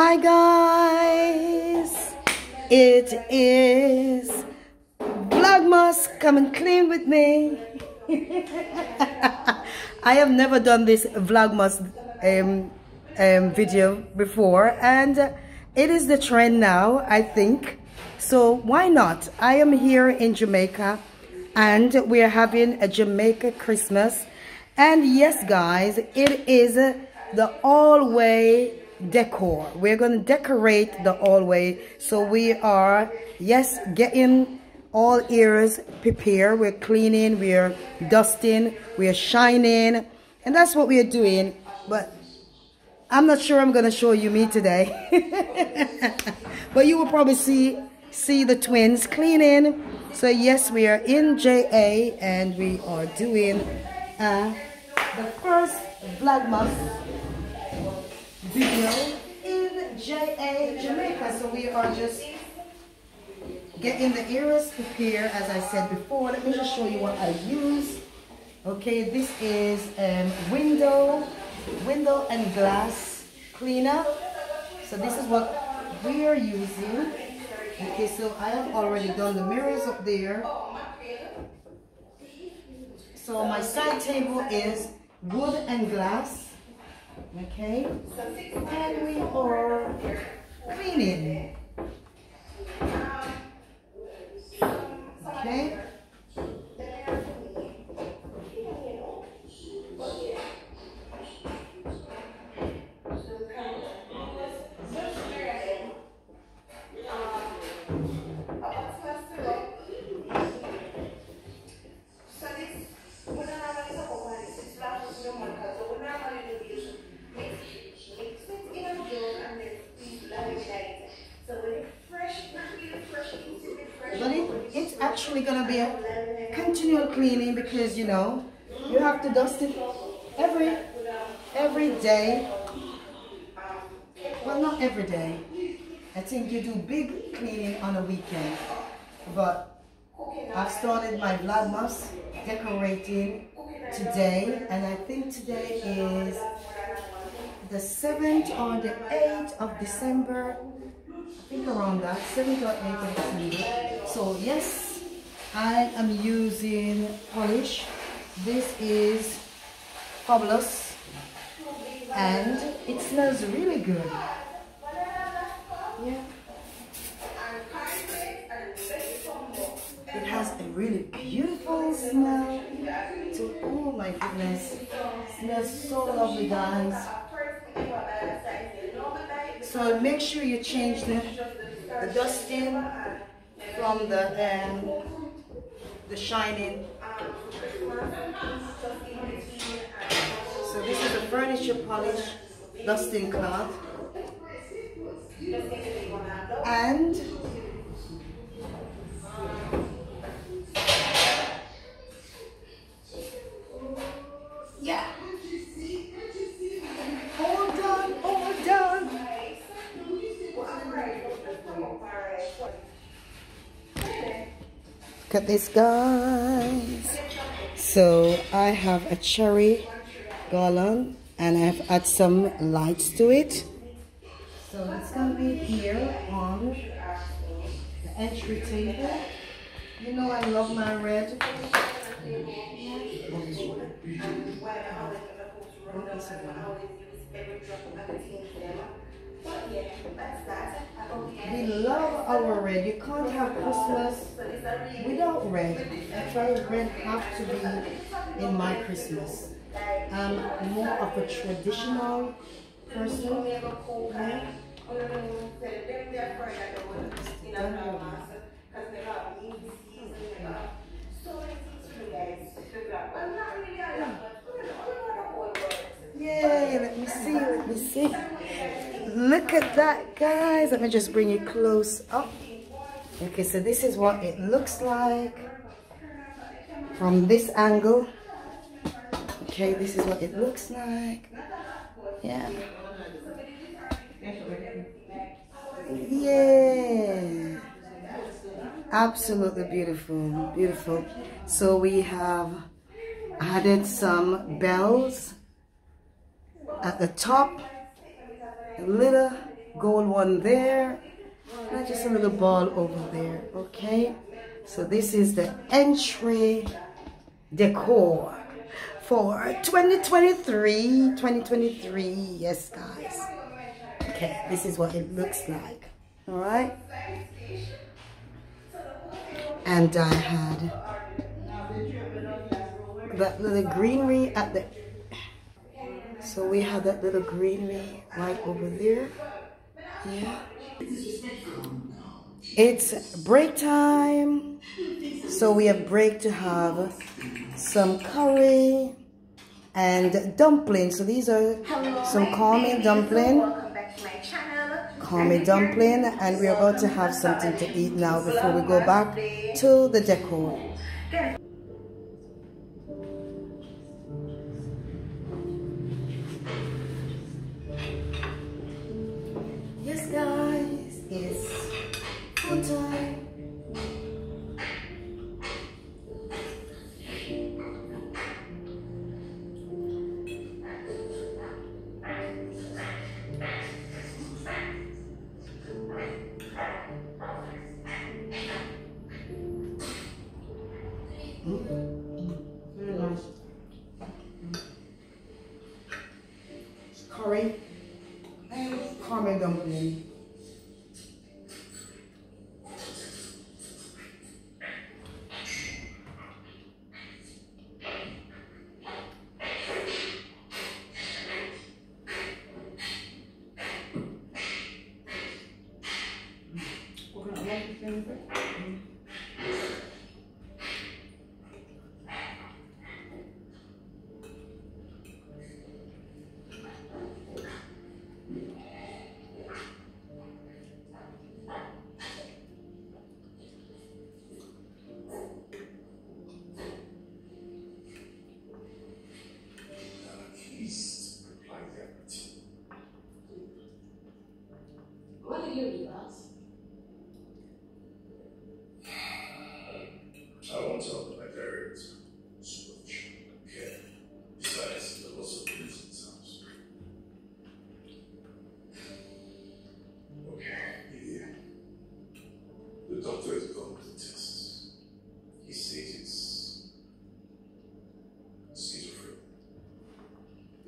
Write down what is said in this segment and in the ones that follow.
Hi guys, it is Vlogmas. Come and clean with me. I have never done this Vlogmas um, um, video before and it is the trend now, I think. So why not? I am here in Jamaica and we're having a Jamaica Christmas. And yes, guys, it is the all-way decor. We're going to decorate the all-way. So we are, yes, getting all areas prepared. We're cleaning, we're dusting, we're shining. And that's what we're doing. But I'm not sure I'm going to show you me today. but you will probably see see the twins cleaning. So yes, we are in JA and we are doing uh, the first Vlogmas in JA Jamaica. So we are just getting the ears prepared as I said before. Let me just show you what I use. Okay, this is um, window, window and glass cleaner. So this is what we are using. Okay, so I have already done the mirrors up there. So my side table is wood and glass. Okay, and we are cleaning. Actually gonna be a continual cleaning because you know you have to dust it every every day. Well, not every day. I think you do big cleaning on a weekend. But I've started my Vlogmas decorating today, and I think today is the 7th or the 8th of December I think around that, 7th or 8th of December. So yes, I am using polish. This is fabulous and it smells really good. Yeah. It has a really beautiful smell. Oh my goodness, smells so lovely guys. So make sure you change the, the dusting from the um, the shining. So this is a furniture polish dusting cloth. And Look at this, guys. So I have a cherry garland and I've added some lights to it. So it's gonna be here on the entry table. You know I love my red. We love our red. You can't have Christmas without red. Actually, red have to be in my Christmas. I'm more of a traditional person. Yeah. Yay, let me see, let me see. Look at that, guys. Let me just bring you close up. Okay, so this is what it looks like from this angle. Okay, this is what it looks like. Yeah. Yeah. Absolutely beautiful, beautiful. So we have added some bells at the top, a little gold one there and just a little ball over there okay? So this is the entry decor for 2023 2023 yes guys. Okay this is what it looks like all right? And I had that little greenery at the so we have that little greenery right over there. Yeah. It's break time. So we have break to have some curry and dumplings. so these are some calming dumpling. Calming dumpling. And we're about to have something to eat now before we go back to the decor favorite?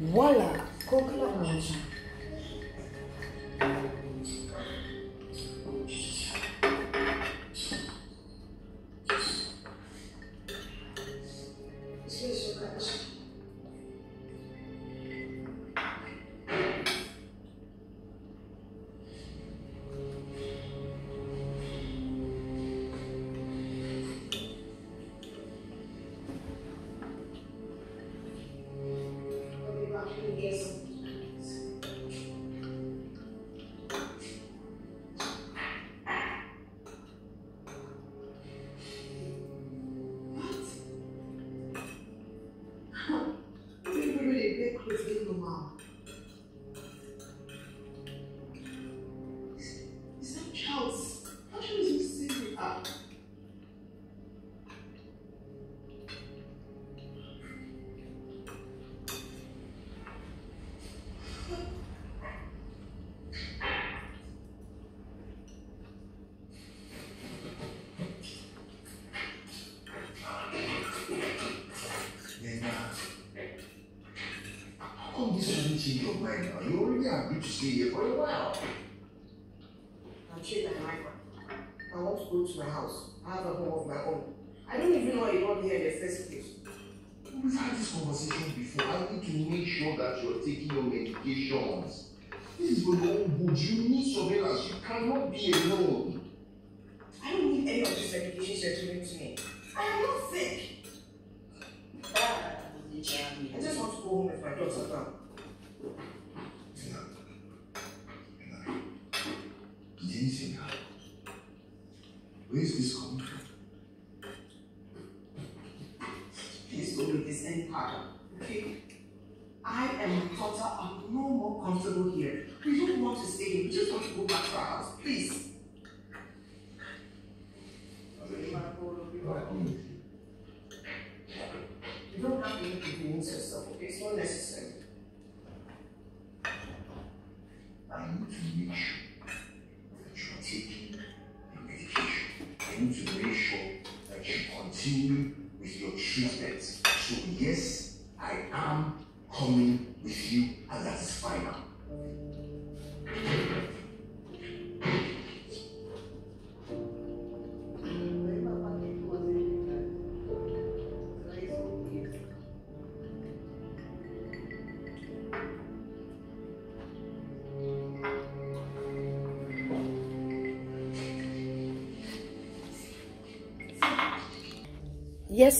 Voilà, conclure now? You already agreed to stay here for a while. I'm changing my mind. I want to go to my house. I have a home of my own. I don't even know you want here in the first place. We've had this conversation before. I need to make sure that you're taking your medications. This is your own good. You need surveillance. You cannot be alone. I don't need any of these medications you're giving to me. I am not sick. I just want to go home with my daughter now. Now. Where is this coming? Please don't make this any harder, okay? I and my daughter are no more comfortable here. We don't want to stay here. We just want to go back to our house, please. You don't have to inconvenience yourself, okay? It's not necessary. I need to make sure that you are taking your medication. I need to make sure that you continue with your treatment. So yes, I am coming with you, and that is final.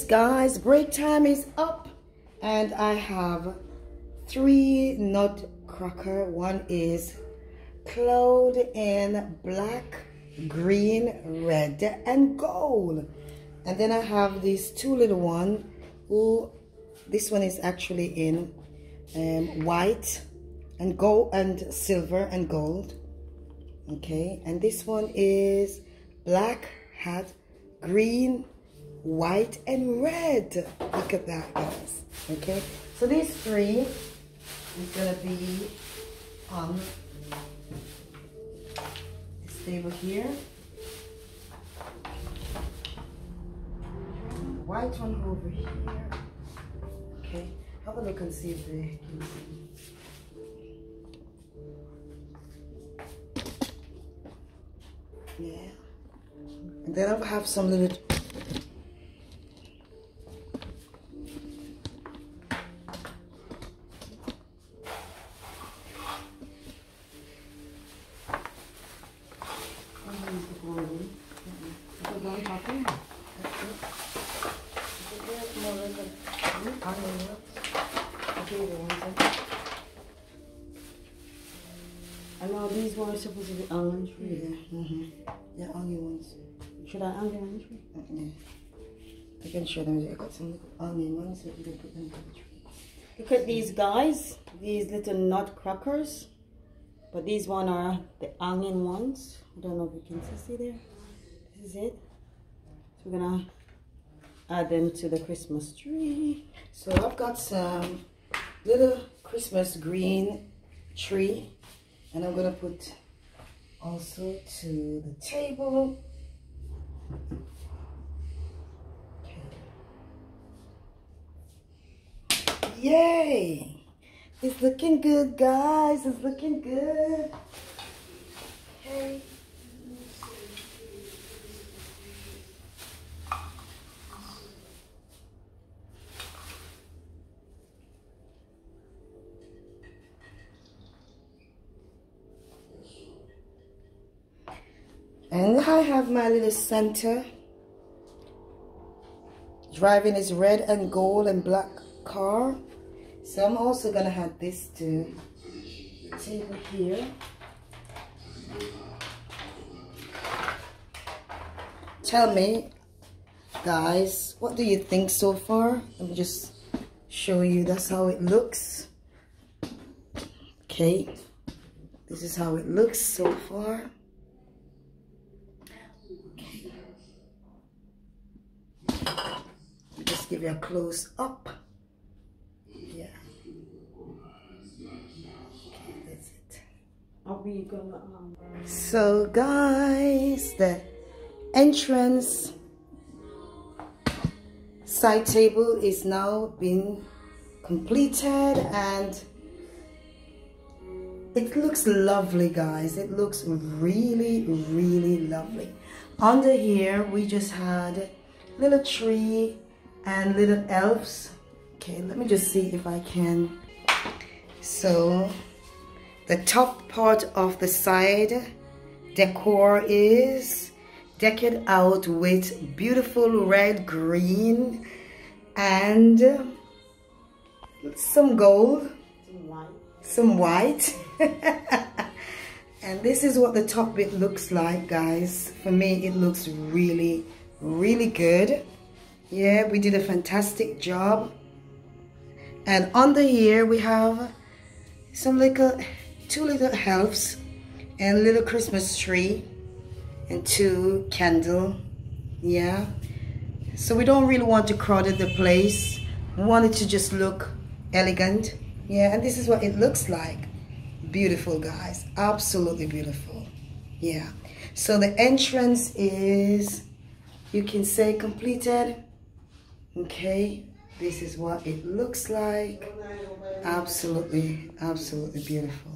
Guys, break time is up, and I have three nutcracker. One is cloud in black, green, red, and gold. And then I have these two little one. Who this one is actually in um, white and gold and silver and gold. Okay, and this one is black hat, green, white and red. Look at that guys. Okay? So these three is gonna be on this table here. White one over here. Okay? Have a look and see if they can see. Yeah. And then I'll have some little I know these were supposed to be onion tree. Mm-hmm. Yeah, onion ones. I tree? Yeah. I can show them. I got some little onion ones that you can put them in the tree. Look at these guys, these little nutcrackers. But these one are the onion ones. I don't know if you can see there. This is it. So we're gonna add them to the Christmas tree. So I've got some little Christmas green tree, and I'm gonna put also to the table. Yay! It's looking good, guys. It's looking good. Okay. And I have my little Santa. driving his red and gold and black car. So I'm also gonna have this to table here. Tell me, guys, what do you think so far? Let me just show you. That's how it looks. Okay, this is how it looks so far. Just give you a close up. Yeah. Okay, that's it. Are we gonna um So guys, the entrance side table is now been completed and it looks lovely guys it looks really really lovely under here we just had little tree and little elves. Okay let me just see if I can. So the top part of the side decor is decked out with beautiful red green and some gold. Some white. And this is what the top bit looks like guys. For me it looks really really good yeah we did a fantastic job. And under here we have some little two little elves and little Christmas tree and two candle yeah. So we don't really want to crowd the place. We want it to just look elegant yeah and this is what it looks like. Beautiful guys. Absolutely beautiful yeah. So the entrance is you can say completed okay this is what it looks like. Absolutely absolutely beautiful